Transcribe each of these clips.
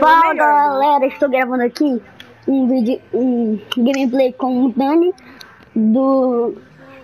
Fala galera, estou gravando aqui um vídeo, um gameplay com o Dani do.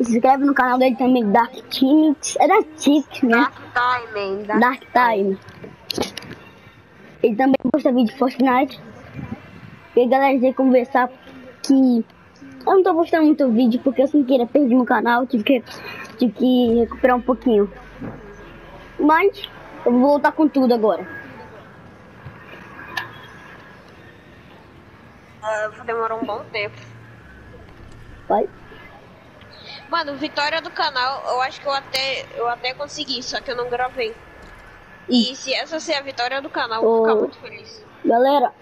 Se inscreve no canal dele também, Dark Tinix. É da Tic, né? Dark Timing. Dark Dark Time. Ele também posta vídeo de Fortnite. E aí, galera, ia conversar que eu não tô postando muito vídeo porque eu sem querer perdi meu canal, tive que, tive que recuperar um pouquinho. Mas eu vou voltar com tudo agora. Demorou um bom tempo. Vai. Mano, vitória do canal, eu acho que eu até, eu até consegui, só que eu não gravei. E se essa ser a vitória do canal, eu vou ficar muito feliz. Galera,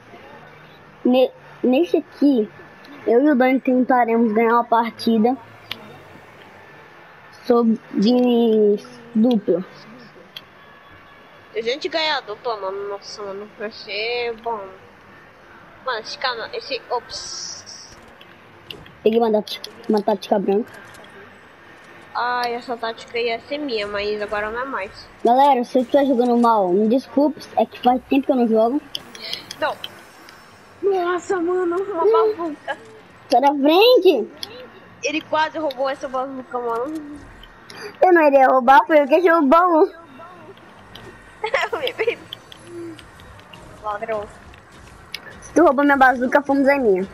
ne, nesse aqui, eu e o Dani tentaremos ganhar uma partida sobre de dupla. Se a gente ganhar a dupla, mano, nossa, mano, vai ser bom. Mano, esse canal, esse, ops. Peguei uma, uma tática branca. Ai, essa tática ia ser minha, mas agora não é mais. Galera, se eu estiver jogando mal, me desculpe, é que faz tempo que eu não jogo. Não. Nossa, mano, uma bazuca. Sai da frente! Ele quase roubou essa bazuca, mano. Eu não iria roubar, foi eu que roubou. Ladrão. Tu roubou minha bazuca, fomos a minha.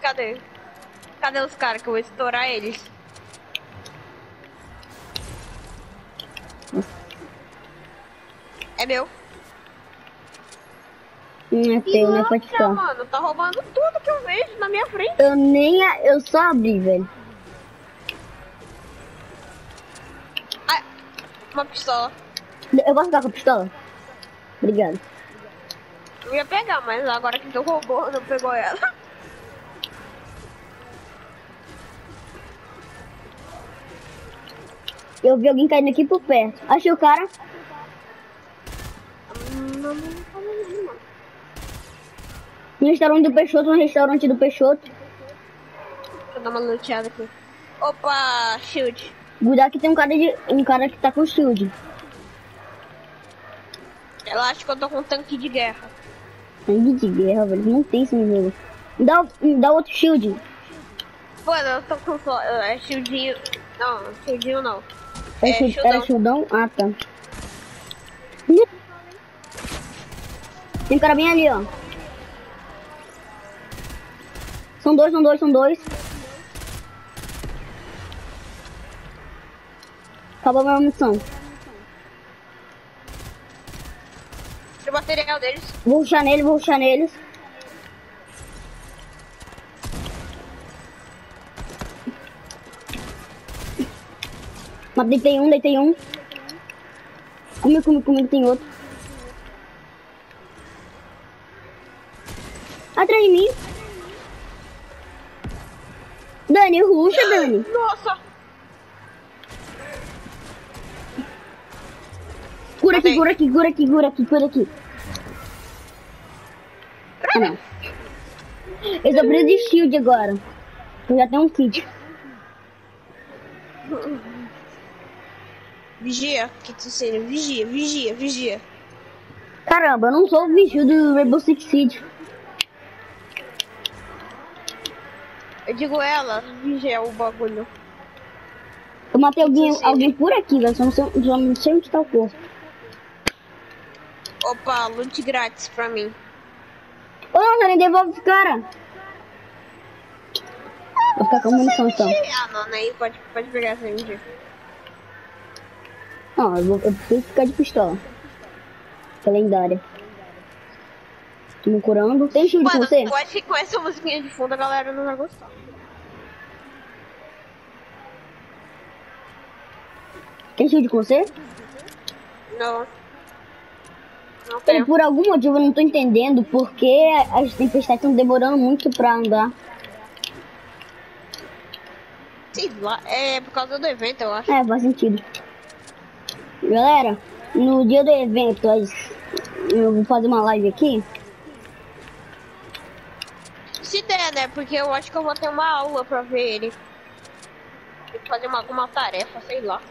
Cadê? Cadê os caras que eu vou estourar eles? É meu. Não é teu, não é pode ficar. mano, tá roubando tudo que eu vejo na minha frente. Eu nem. a- Eu só abri, velho. Ah, uma pistola. Eu posso ficar com a pistola? Obrigado. Eu ia pegar, mas agora que tu roubou, não pegou ela. Eu vi alguém caindo aqui por perto. Achei o cara. Não, não, não, não, não. No restaurante do Peixoto, no restaurante do Peixoto. Eu dar uma luteada aqui. Opa, shield. Cuidado que tem um cara, de, um cara que tá com shield. Ela acha que eu tô com um tanque de guerra. Sangue de guerra, velho. Não tem isso no jogo. Me dá, me dá outro shield. Mano, eu tô com só. É shieldinho. Não, shieldinho não. É, É, shield- shieldão. era shieldão? Ah, tá. Tem um cara bem ali, ó. São dois, são dois, são dois. Acabou a minha missão. Tira o material deles. Vou ruxar nele, vou ruxar neles. Mas deitei um, deitei um. Comigo, comigo, comigo tem outro. Atrás de mim. Dani, ruxa, Dani. Nossa! Cura aqui, cura aqui, cura aqui, cura aqui, cura aqui. Ah, não. Eu só preciso de shield agora. Eu já tenho um kit. Vigia, que te ensino. Vigia, vigia, vigia. Caramba, eu não sou o bicho do Rainbow Six Siege. Eu digo ela, vigia o bagulho. Eu matei alguém, Sim. alguém por aqui, velho. Só não sei, só não sei onde tá o corpo. Opa, loot grátis pra mim. Ô, nem devolve esse cara. Vou ficar com a munição então. Ah, não, aí pode, pode pegar essa MG. Não, eu, vou, eu preciso ficar de pistola. Que é lendária. Tô me curando. Tem shield com você? acho que com essa musiquinha de fundo a galera não vai gostar. Tem shield com você? Não. Não tenho. por algum motivo eu não tô entendendo porque as tempestades estão demorando muito pra andar. Sei lá, é por causa do evento, eu acho. É, faz sentido. Galera, no dia do evento, eu vou fazer uma live aqui. Se der, né? Porque eu acho que eu vou ter uma aula pra ver ele. Tem que fazer uma, alguma tarefa, sei lá.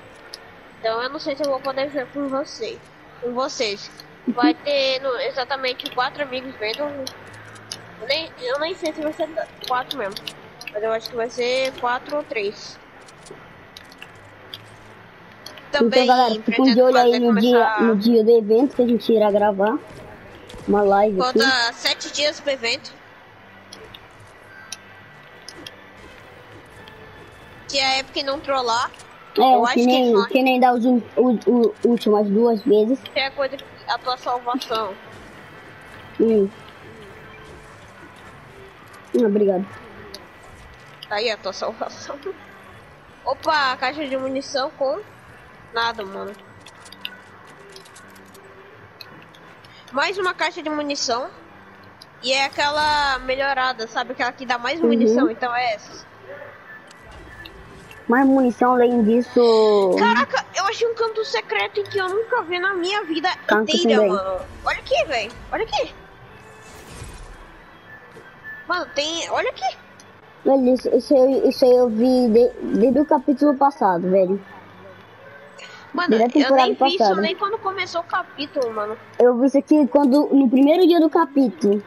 Então eu não sei se eu vou poder ver com vocês. Com vocês. Vai ter no- exatamente quatro amigos vendo. Eu nem, eu nem sei se vai ser quatro mesmo. Mas eu acho que vai ser quatro ou três. Também então, galera, fiquem de olho aí no dia, começar- no dia do evento que a gente irá gravar. Uma live aqui. Falta sete dias pro evento. Se a Epic não trollar, eu É, acho que que nem, vai. que nem dar os ul- u- u- últimas duas vezes. é a coisa que a tua salvação. Hum. Hum, Obrigado. Tá aí a tua salvação. Opa, caixa de munição com nada, mano. Mais uma caixa de munição. E é aquela melhorada, sabe? Aquela que dá mais Uhum. munição, então é essa. Mais munição além disso. Caraca, eu achei um canto secreto que eu nunca vi na minha vida Canto inteira, também. mano. Olha aqui, velho. Olha aqui. Mano, tem. Olha aqui. Velho, isso, isso, aí- isso eu vi de- desde o capítulo passado, velho. Mano, eu nem vi isso nem quando começou o capítulo, mano. Eu vi isso aqui quando. No primeiro dia do capítulo.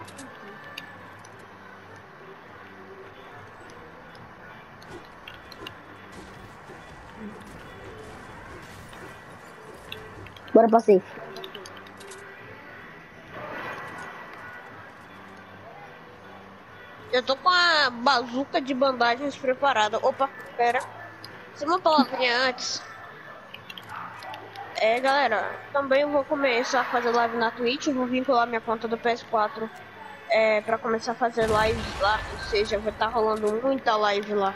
Bora pra safe. Eu tô com a bazuca de bandagens preparada. Opa, pera. Se uma palavrinha antes. É, galera, também vou começar a fazer live na Twitch. Vou vincular minha conta do PS4 é, pra começar a fazer lives lá. Ou seja, vai estar rolando muita live lá.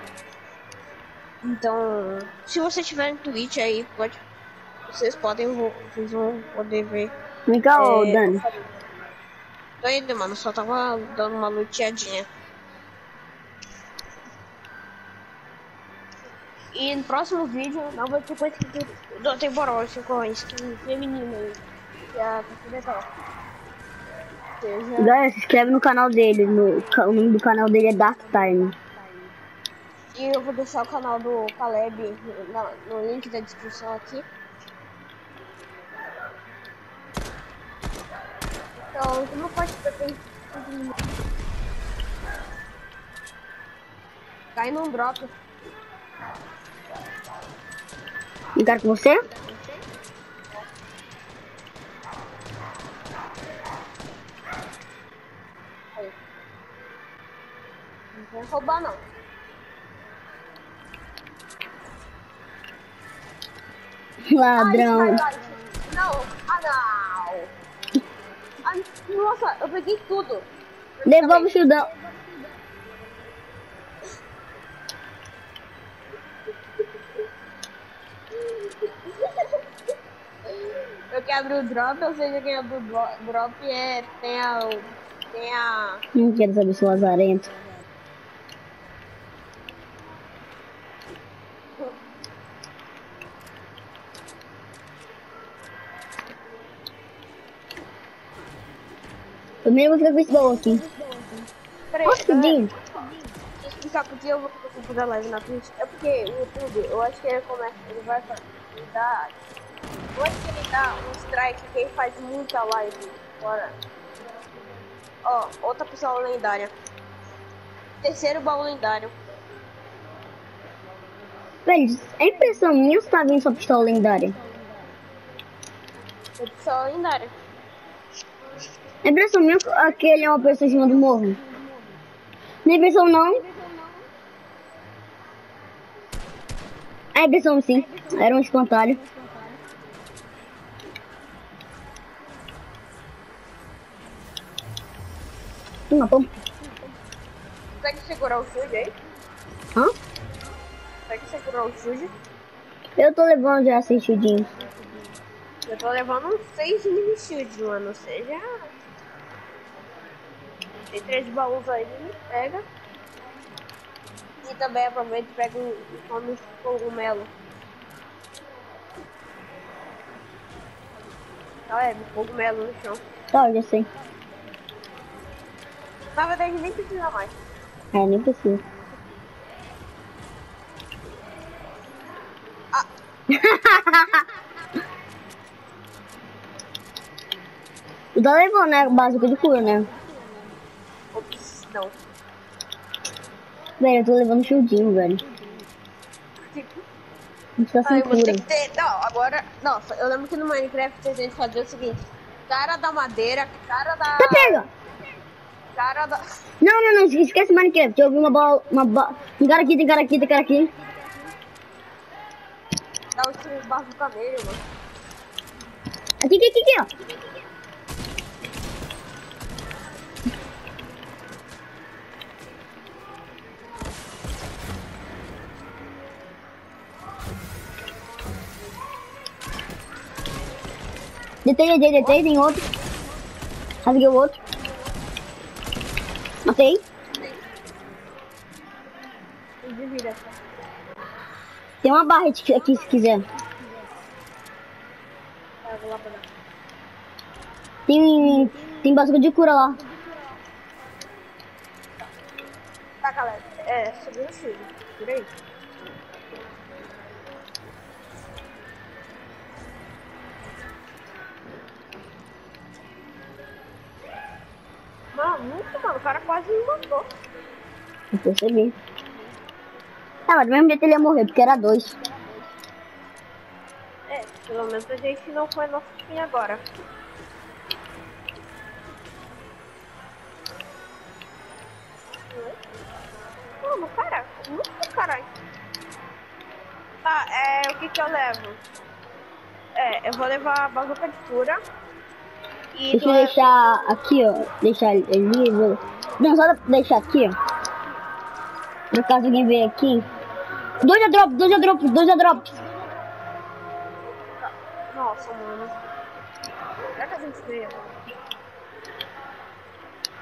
Então, se você tiver no Twitch aí, pode. Vocês podem, vo- vocês vão poder ver. Ô É, Dani. Tô indo, mano, só tava dando uma luteadinha. E no próximo vídeo não vai ter coisa que do temporal, assim, com a skin feminina aí. Que é a legal. Seja. Galera, se inscreve no canal dele. No, o nome do canal dele é Dark Time. E eu vou deixar o canal do Caleb na- no link da descrição aqui. Como pode ter Cai num drop. Cara com você? Não vai roubar não. Ladrão. Ai. Não, ah não. Ai, nossa, eu peguei tudo. Devolve o shieldão. Eu quebro o drop, ou seja, quem abre o dro- drop é. tem a. tem a. Não quero saber se lazarento. Eu vou esse baú aqui. Peraí, Nossa, galera, Dinho. deixa eu explicar porque eu vou fazer live na Twitch. É porque o YouTube, eu acho que ele começa, ele vai fa- dá. Hoje que ele dá um strike quem faz muita live. Bora. Ó, outra pessoa lendária. Terceiro baú lendário. Velho, é impressão minha ou você tá vendo sua pistola lendária? É pistola lendária. É impressão minha ou aquele é uma pessoa em cima do morro? É impressão não? É impressão sim. Era um espantalho. Uma pompa. Consegue segurar o chute aí? Hã? Consegue segurar o chute? Eu tô levando já seis chudinhos. Eu tô levando 6 mini shields, mano. Ou seja. Tem três baús aí, pega. E também aproveita e pega um, come um cogumelo. Olha, um cogumelo no chão. Tá, já sei. Na verdade, nem precisa mais. É, nem precisa. Ah. Tu tá levando, né? Básico de cura, né? Não. Velho, eu tô levando chudinho, velho. A gente tá Ah, ter. Não, agora. Nossa, eu lembro que no Minecraft a gente fazia o seguinte: cara da madeira, cara da. Tá pega! Cara da. Não, não, não, esquece Minecraft. Eu vi uma bola, uma bola. Tem cara aqui, tem cara aqui, tem cara aqui. Dá o time bazuca nele, mano. Aqui, aqui, aqui, aqui, ó. Detei, detei, detei, tem outro. Rasguei o outro. Matei. Tem uma barra aqui se quiser. Tem, tem bazuca de cura lá. Tá, galera. É, subiu o shield. Por aí. O cara quase me matou. Eu percebi. Ah, mas do mesmo jeito ele ia morrer, porque era dois. É, pelo menos a gente não foi nosso fim agora. Mano, cara, muito caralho. Tá, é, o que que eu levo? É, eu vou levar a bazuca de cura. E Deixa eu deixar aqui, ó. Deixar ali. Vou... Não, só deixar aqui, ó. Por caso alguém venha aqui. Dois a drop, dois a drop, dois a drop. Nossa, mano. Será que a gente ganha?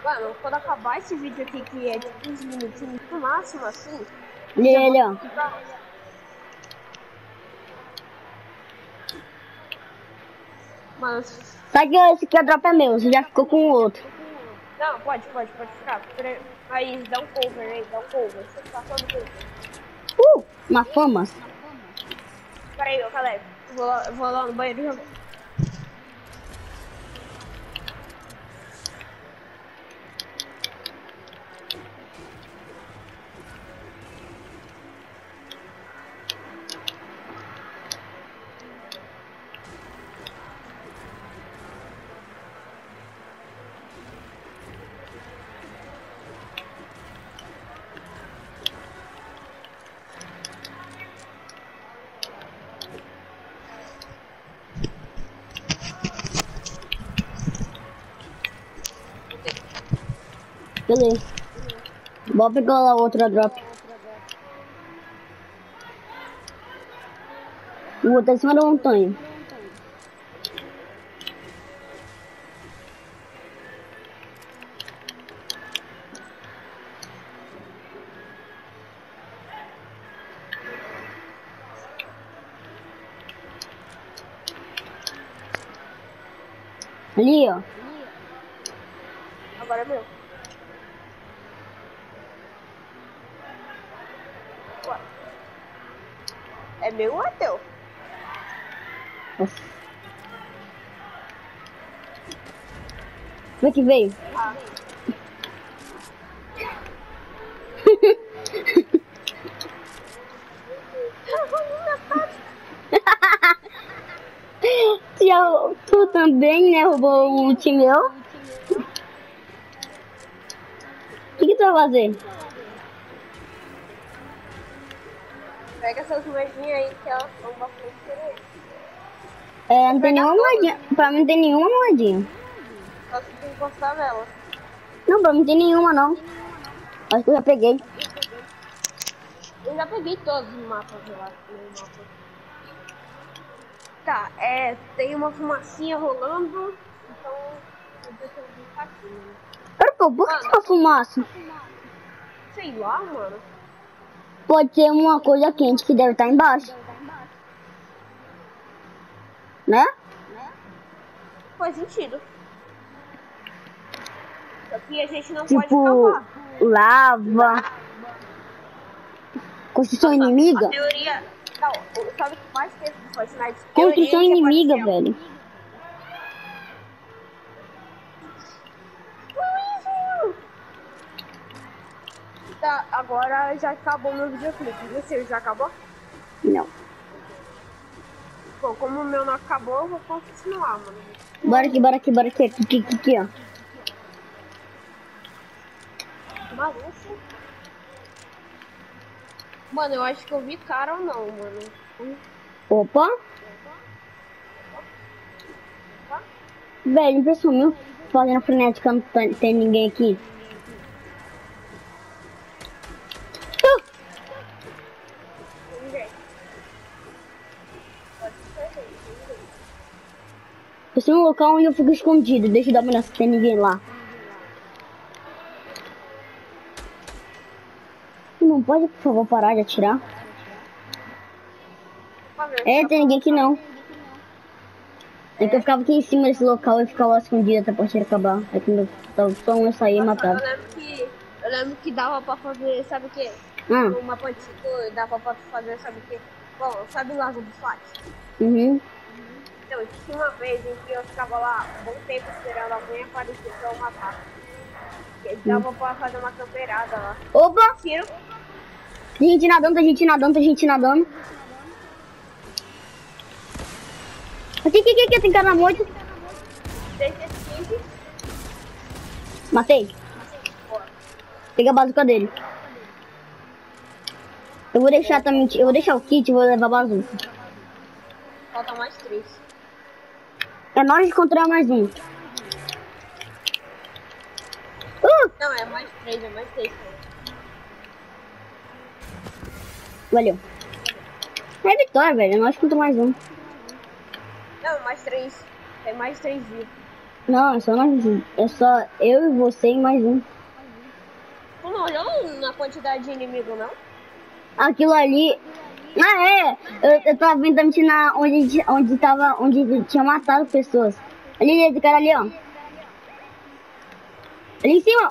Mano, quando acabar esse vídeo aqui, que é de 15 minutinhos no máximo, assim, ali, ó. Mano, Sabe que esse aqui a drop é meu, você já ficou com o outro. Não, pode, pode, pode ficar. Aí, dá um cover aí, dá um cover. Você tá cover. Uh, uma fama. Pera aí, ô Caleb. Vou lá, vou lá no banheiro e já volto. Beleza. Bora pegar lá outra drop. Outro é em cima da montanha. Ali, ó. Agora é meu. Meu ou é teu? Como é que veio? Ah, Tu, também, né, roubou o time meu? O que, que tu vai fazer? Pega essas moedinhas aí que elas são bastante diferentes. É, não tem nenhuma moedinha. Pra mim não tem nenhuma moedinha. Só se tu encostar nela. Não, pra mim não tem nenhuma não. Acho que eu já peguei. Eu já peguei todos os mapas, eu acho, mapa. Tá, é, tem uma fumacinha rolando, então eu deixo eu vir aqui, né? Pera, por que tem uma fumaça? Sei lá, mano. Pode ser uma coisa quente que deve estar embaixo. Né? Faz sentido. Só que a gente não pode Tipo, acabar. lava. Construção inimiga? A teoria. Não, sabe o que mais tem Fortnite? Construção que inimiga, velho. Tá, agora já acabou meu videoclipe. E você já acabou? Não. Bom, como o meu não acabou, eu vou continuar, mano. Bora aqui, bora aqui, bora aqui. Aqui, aqui, aqui, aqui, ó. Mano, eu acho que eu vi cara ou não, mano. Opa. Velho, impressão meu fazendo frenética, não tem ninguém aqui. Esse é um local onde eu fico escondido. Deixa eu dar uma olhada se tem ninguém lá. Não pode, por favor, parar de atirar? É, tem ninguém aqui não. É que eu ficava aqui em cima desse local e ficava lá escondido até a partida acabar. Quando eu tava só um eu saía e Eu matava. lembro que. Eu lembro que dava pra fazer, sabe o quê? Ah, Uma pontinha dava pra fazer, sabe o quê? Bom, sabe o Lago do Fat? uhum. Então, tinha uma vez em que eu ficava lá um bom tempo esperando alguém aparecer pra eu matar. E dava pra fazer uma camperada lá. Opa! Tiro, gente nadando, gente nadando, gente nadando. Aqui, aqui, aqui, aqui, tem cara na. DT15, Matei. Pega a bazuca dele. Eu vou deixar também, eu vou deixar o kit e vou levar a bazuca. Falta mais três. É nós de encontrar mais um. Uh, Não, é mais três, é mais três. valeu. É vitória, velho. É nós contra mais um. Não, mais três. Tem mais três vivos. Não, é só nós. É só eu e você e mais um. Tu não olhou na quantidade de inimigo, não? Aquilo ali. Ah, é! Eu, eu tava vendo também na, onde, onde tava. Onde tinha matado pessoas. Ali, esse cara ali, ó. Ali em cima.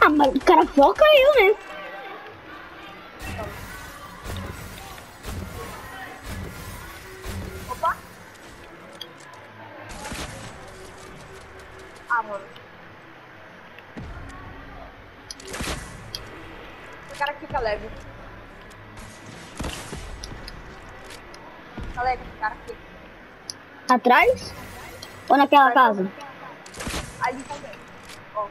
Ah, mas o cara só caiu, né? Opa! Ah, mano. Cara leve. Fica leve, esse cara aqui. Atrás? Ou naquela casa? Ali também. Ó.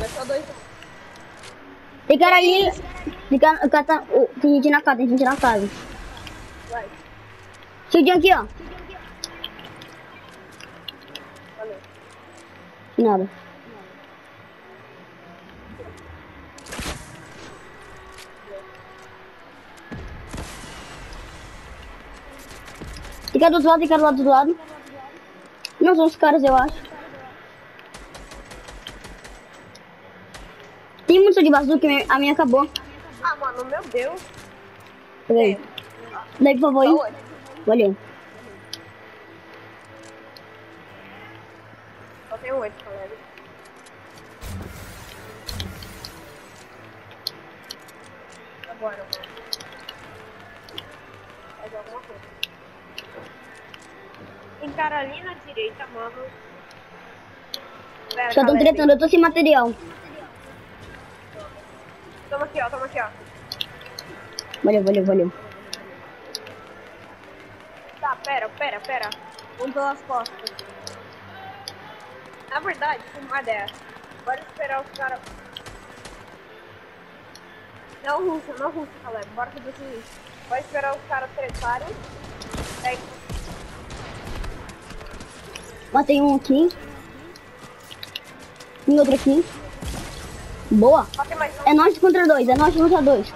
Mas só dois. Tem cara ali. Tem, cara, o cara tá- tem gente na casa, tem gente na casa. Vai. Shieldinho aqui, ó. Valeu. Nada. Tem cara do outro lado, cara do outro lado. Não são os caras, eu acho. Tem muito de bazuca, a minha- a minha acabou. Ah, mano, meu Deus. Peraí. Daí, por favor. Aonde? Valeu. Só tem oito, galera. agora, mano. Faz alguma coisa. Tem cara ali na direita, mano. Pera, Só tão galera, tretando, eu tô sem material. Toma aqui, ó, toma aqui, ó. Valeu, valeu, valeu. Tá, pera, pera, pera. Vamos pelas costas. Na verdade, uma ideia. Bora esperar os caras. Não russo, não russo, galera. Bora fazer o seguinte. Vai esperar os caras tretarem. Aí, Matei um aqui. Tem outro aqui. Boa. um. É nós contra dois, é nós contra dois.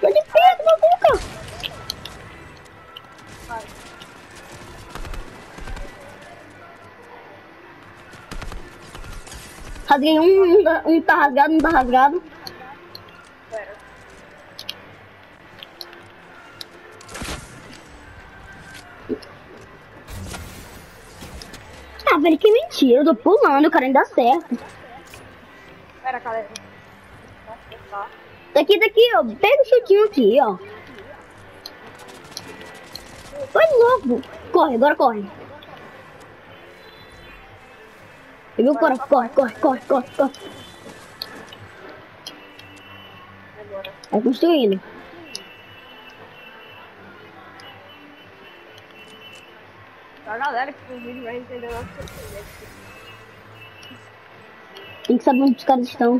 Tô de perto, maluca! Vai. Rasguei um, um, tá- um tá rasgado, um tá rasgado. Velho, que mentira. Eu tô pulando, o cara ainda acerta. Pera, galera. Daqui, daqui, ó. Pega o chutinho aqui, ó. Vai logo. Corre, agora corre. Pegou, corre, corre, corre, corre, corre, corre. Agora. Vai construindo. Galera que o vídeo vai entender o nosso conhecimento. Tem que saber onde os caras estão.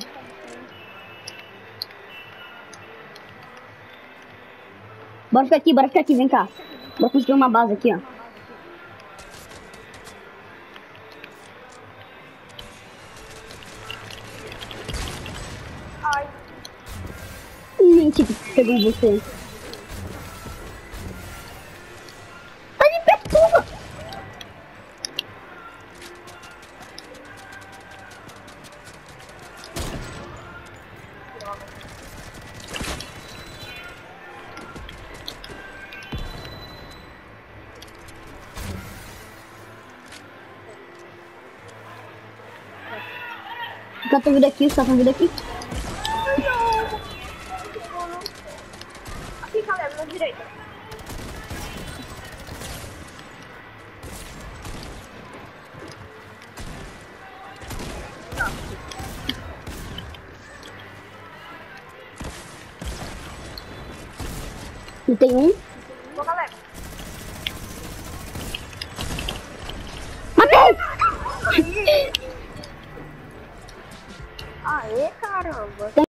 Bora ficar aqui, bora ficar aqui, vem cá. Bora construir uma base aqui, ó. Ai, Mentira que pegou você. Os caras estão vindo aqui, estão vindo aqui. aqui,